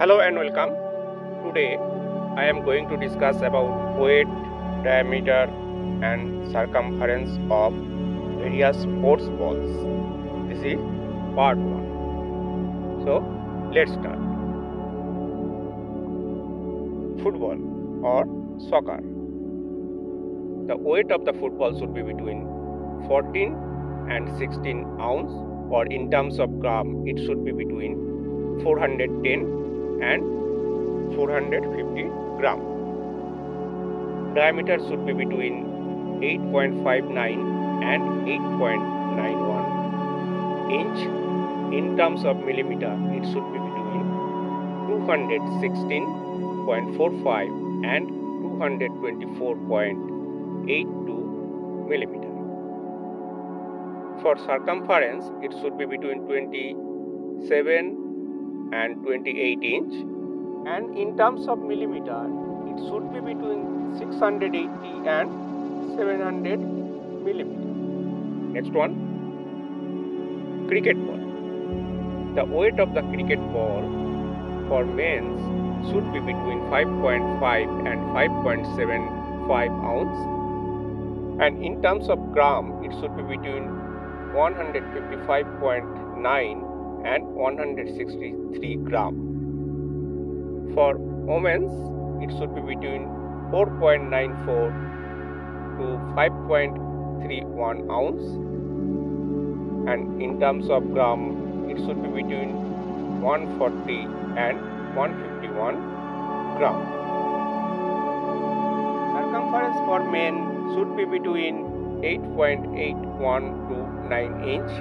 Hello and welcome. Today I am going to discuss about weight, diameter and circumference of various sports balls. This is part 1. So let's start. Football or soccer. The weight of the football should be between 14 and 16 ounce or in terms of gram it should be between 410 and 450 gram. Diameter should be between 8.59 and 8.91 inch. In terms of millimeter, it should be between 216.45 and 224.82 millimeter. For circumference, it should be between 27 and 28 inch. And in terms of millimeter it should be between 680 and 700 millimeter. Next one. Cricket ball. The weight of the cricket ball for men's should be between 5.5 and 5.75 ounce. And in terms of gram it should be between 155.9 and 163 gram. For women's, it should be between 4.94 to 5.31 ounce, and in terms of gram, it should be between 140 and 151 gram. Circumference for men should be between 8.81 to 9 inch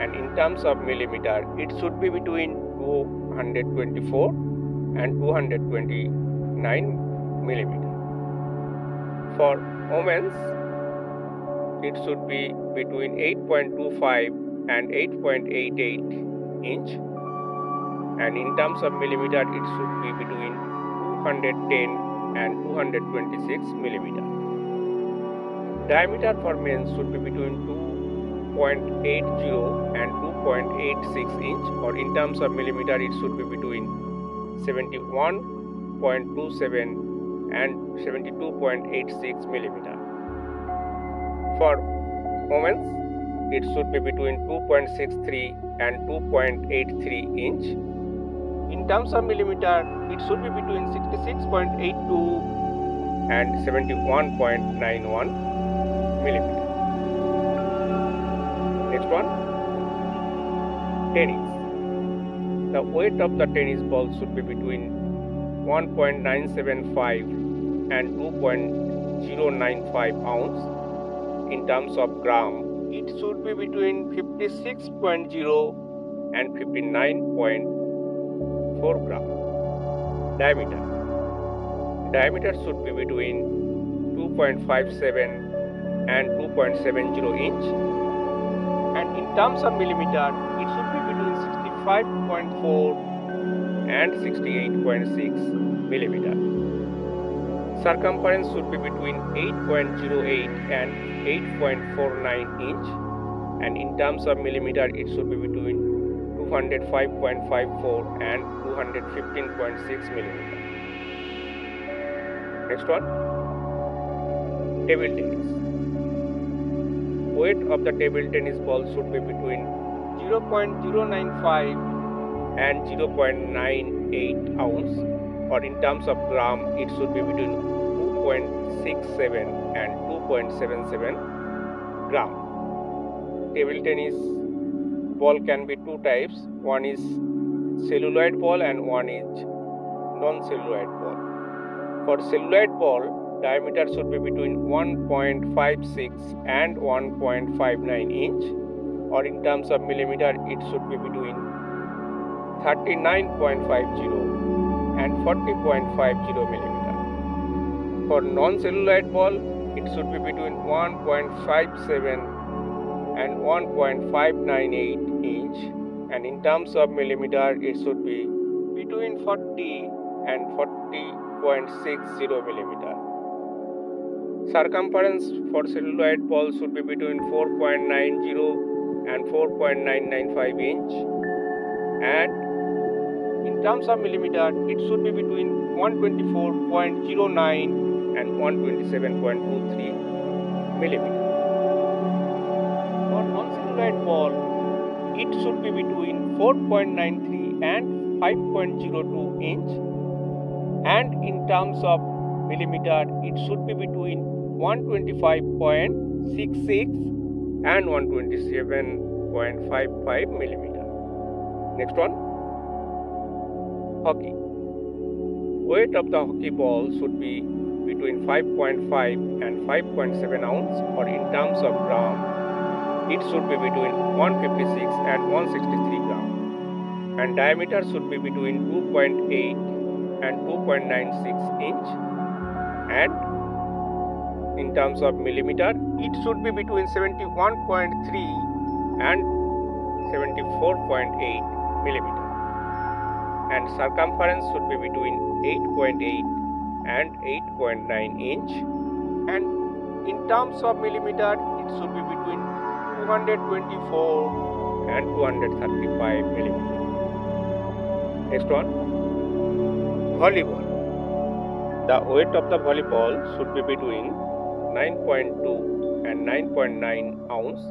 and in terms of millimeter it should be between 224 and 229 millimeter. For women's it should be between 8.25 and 8.88 inch. And in terms of millimeter it should be between 210 and 226 millimeter. Diameter for men should be between 2 2.80 and 2.86 inch or in terms of millimeter it should be between 71.27 and 72.86 millimeter. For women it should be between 2.63 and 2.83 inch. In terms of millimeter it should be between 66.82 and 71.91 millimeter. Next one tennis. The weight of the tennis ball should be between 1.975 and 2.095 ounce. In terms of gram, it should be between 56.0 and 59.4 gram. Diameter. Diameter should be between 2.57 and 2.70 inch terms of millimeter it should be between 65.4 and 68.6 millimeter. Circumference should be between 8.08 and 8.49 inch and in terms of millimeter it should be between 205.54 and 215.6 millimeter. Next one. Table tennis weight of the table tennis ball should be between 0.095 and 0.98 ounce or in terms of gram it should be between 2.67 and 2.77 gram. Table tennis ball can be two types one is celluloid ball and one is non-celluloid ball. For celluloid ball diameter should be between 1.56 and 1.59 inch or in terms of millimeter it should be between 39.50 and 40.50 millimeter. For non-celluloid ball it should be between 1.57 and 1.598 inch and in terms of millimeter it should be between 40 and 40.60 millimeter. Circumference for celluloid ball should be between 4.90 and 4.995 inch and in terms of millimeter, it should be between 124.09 and 127.23 millimeter. For non-celluloid ball, it should be between 4.93 and 5.02 inch and in terms of millimeter it should be between 125.66 and 127.55 millimeter. Next one hockey. Weight of the hockey ball should be between 5.5 and 5.7 ounce or in terms of gram it should be between 156 and 163 gram and diameter should be between 2.8 and 2.96 inch and in terms of millimeter it should be between 71.3 and 74.8 millimeter and circumference should be between 8.8 and 8.9 inch and in terms of millimeter it should be between 224 and 235 millimeter. Next one, volleyball. The weight of the volleyball should be between 9.2 and 9.9 ounce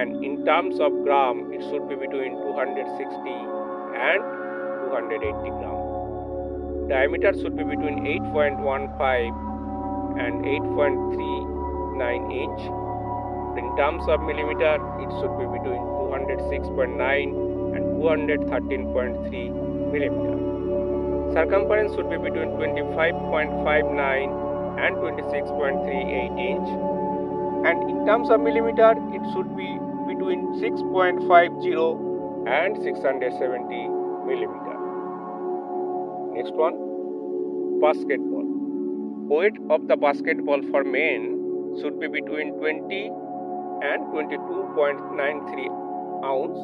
and in terms of gram it should be between 260 and 280 gram. Diameter should be between 8.15 and 8.39 inch. In terms of millimeter, it should be between 206.9 and 213.3 millimeter. Circumference should be between 25.59 and 26.38 inch. And in terms of millimeter, it should be between 6.50 and 670 millimeter. Next one, basketball. Weight of the basketball for men should be between 20 and 22.93 ounce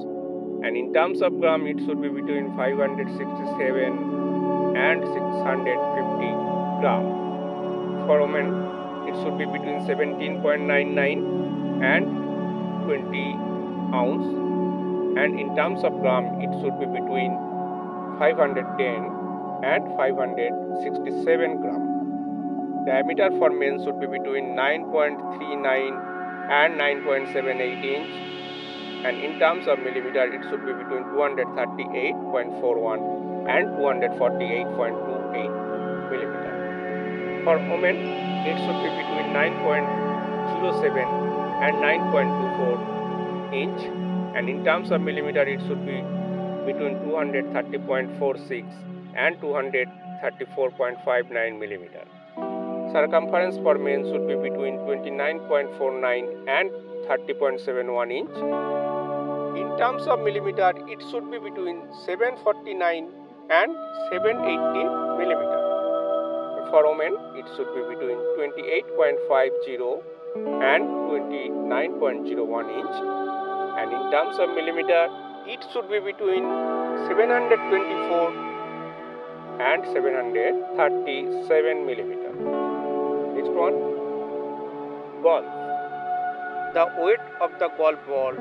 and in terms of gram it should be between 567 and 650 gram. For it should be between 17.99 and 20 ounce and in terms of gram it should be between 510 and 567 gram. Diameter for men should be between 9.39 and 9.78 inch and in terms of millimeter it should be between 238.41 and 248.28 millimeter. For women it should be between 9.07 and 9.24 inch and in terms of millimeter it should be between 230.46 and 234.59 millimeter. Circumference for men should be between 29.49 and 30.71 inch. In terms of millimeter, it should be between 749 and 780 millimeter. For it should be between 28.50 and 29.01 inch. And in terms of millimeter, it should be between 724 and 737 millimeter. Next one, golf. The weight of the golf ball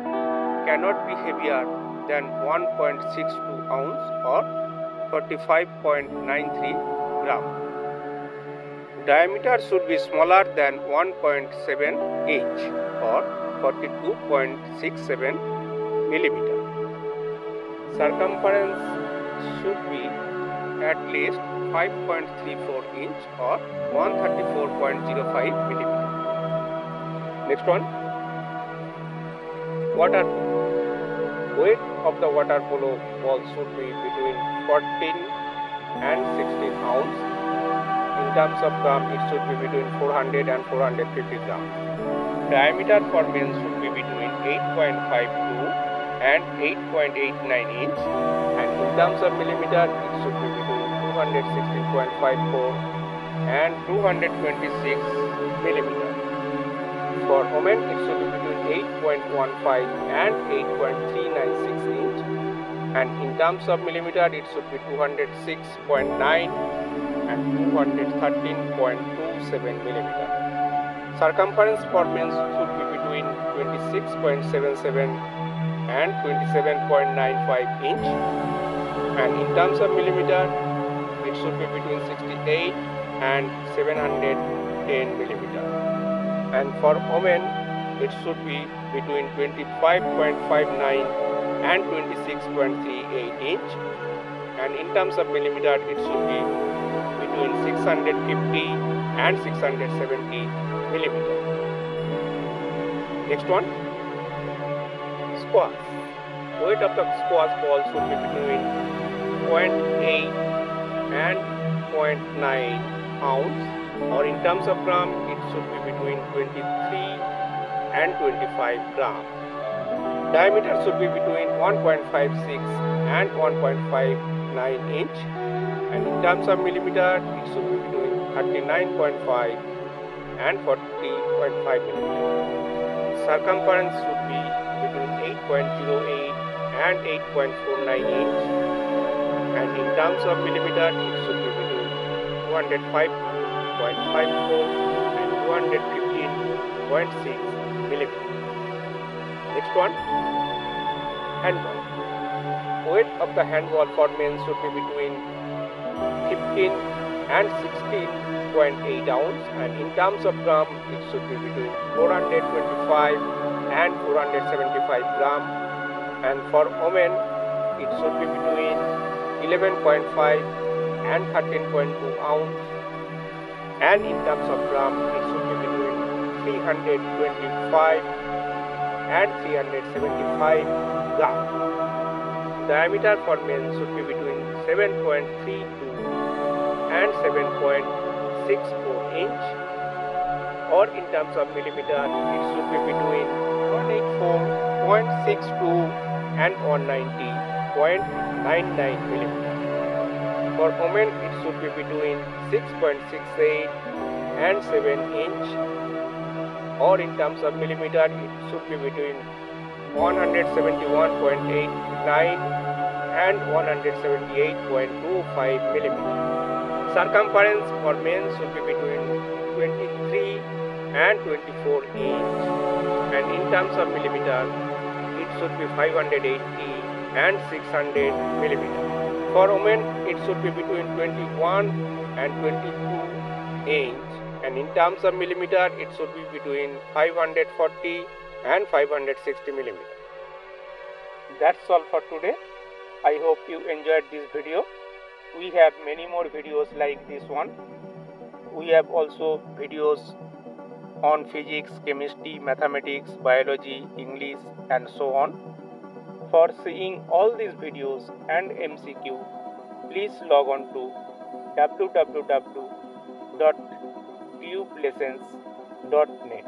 cannot be heavier than 1.62 ounce or 45.93 gram. Diameter should be smaller than 1.7 inch or 42.67 millimeter. Circumference should be at least 5.34 inch or 134.05 millimeter. Next one, water weight of the water polo ball should be between 14 and 16 ounce. Terms of gram, it should be between 400 and 450 gram. Diameter for men should be between 8.52 and 8.89 inch and in terms of millimeter it should be between 216.54 and 226 millimeter. For women it should be between 8.15 and 8.396 inch and in terms of millimeter it should be 206.9 and 213.27 millimeter. Circumference for men should be between 26.77 and 27.95 inch. And in terms of millimeter it should be between 68 and 710 millimeter. And for women it should be between 25.59 and 26.38 inch. And in terms of millimeter it should be between 650 and 670 millimeter. Next one. Squash. Weight of the squash ball should be between 0.8 and 0.9 ounce or in terms of gram it should be between 23 and 25 gram. Diameter should be between 1.56 and 1.59 inch and in terms of millimeter it should be between 39.5 and 40.5 millimeter. Circumference should be between 8.08 and 8.49 inch and in terms of millimeter it should be between 205.54 and 215.6 millimeter. Next one, handball. Weight of the handball for men should be between 15 and 16.8 ounce and in terms of gram it should be between 425 and 475 gram and for women it should be between 11.5 and 13.2 ounce and in terms of gram it should be between 325 and 375 gram. Diameter for men should be between 7.32 and 7.64 inch or in terms of millimeter it should be between 184.62 and 190.99 millimeter. For women, it should be between 6.68 and 7 inch, or in terms of millimeter, it should be between 171.89 and 178.25 millimeter. Circumference for men should be between 23 and 24 inch, and in terms of millimeter, it should be 580 and 600 millimeter. For women, it should be between 21 and 22 inch and in terms of millimeter, it should be between 540 and 560 millimeter. That's all for today. I hope you enjoyed this video. We have many more videos like this one. We have also videos on physics, chemistry, mathematics, biology, English and so on. For seeing all these videos and MCQ, please log on to www.tubelessons.net.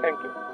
Thank you.